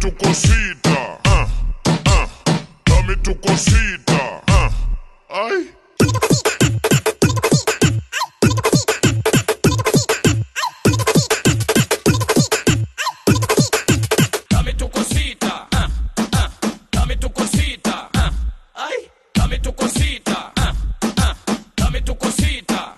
tu cosita, ah, ah, dame tu cosita, ah, ay. Dame tu cosita, ah, cosita, dame tu cosita.